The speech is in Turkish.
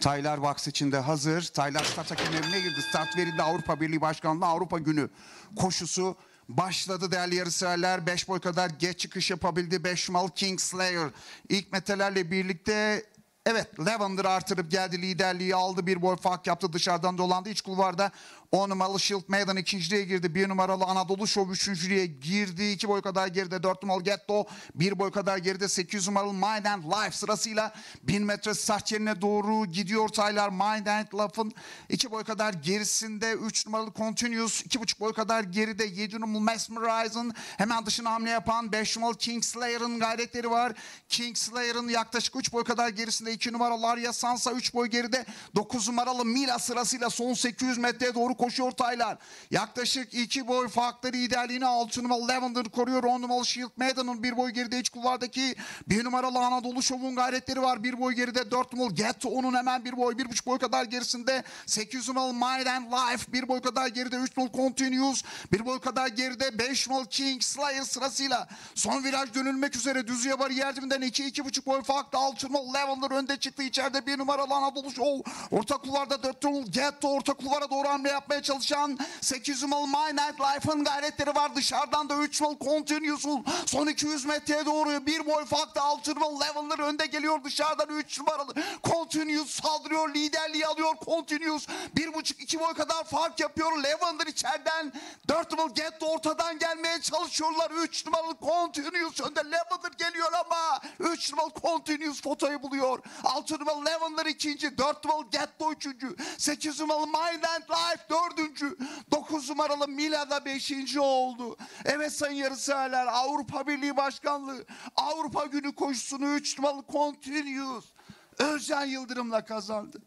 Taylar box içinde hazır. Taylar start hakemlerine girdi. Start verildi Avrupa Birliği Başkanlığı Avrupa Günü koşusu başladı değerli yarışseverler. 5 boy kadar geç çıkış yapabildi. 5 numaralı King Slayer. İlk metelerle birlikte Evet Lavender artırıp geldi liderliği aldı bir boy fark yaptı dışarıdan dolandı iç kulvarda 10 numaralı Shield Meydan ikinciliğe girdi. 1 numaralı Anadolu Show üçüncülüğe girdi. 2 boy kadar geride 4 numaralı Getto. 1 boy kadar geride 8 numaralı Mind and Life sırasıyla 1000 metre start yerine doğru gidiyor Taylar. Mind and Life'ın 2 boy kadar gerisinde 3 numaralı Continuous. 2,5 boy kadar geride 7 numaralı Mesmerizing. Hemen dışına hamle yapan 5 numaralı Kingslayer'ın gayretleri var. Kingslayer'ın yaklaşık 3 boy kadar gerisinde 2 numaralı Arya Sansa 3 boy geride 9 numaralı Mila sırasıyla son 800 metreye doğru koşuyor Taylar. Yaklaşık 2 boy farklı liderliğini 6 numaralı Lavender koruyor. 10 numaralı Shield Maiden'ın bir boy geride iç kulvardaki 1 numaralı Anadolu Show'un gayretleri var. Bir boy geride 4 numaralı Get onun hemen bir boy 1,5 boy kadar gerisinde 8 numaralı Mind and Life bir boy kadar geride 3 numaralı Continuous bir boy kadar geride 5 numaralı King Slayer sırasıyla son viraj dönülmek üzere düzüye bariyer dibinden 2-2,5 boy farklı 6 numaralı Lavender önde çıktı. İçeride 1 numaralı Anadolu Show. Orta kulvarda 4 numaralı Get orta kulvara doğru hamle yapmaya çalışan 8 numaralı My Night Life'ın gayretleri var. Dışarıdan da 3 numaralı Continuous'un son 200 metreye doğru bir boy farklı 6 numaralı Lavender önde geliyor. Dışarıdan 3 numaralı Continuous saldırıyor. Liderliği alıyor Continuous. 1,5-2 boy kadar fark yapıyor. Lavender içeriden 4 numaralı Get de ortadan gelmeye çalışıyorlar. 3 numaralı Continuous önde Lavender geliyor ama 3 numaralı Continuous fotoyu buluyor 6 numaralı Lavender ikinci 4 numaralı Getto üçüncü 8 numaralı Mind and Life dördüncü 9 numaralı Mila da beşinci oldu. Evet sayın yarışseverler Avrupa Birliği Başkanlığı Avrupa Günü koşusunu 3 numaralı Continuous Özcan Yıldırım'la kazandı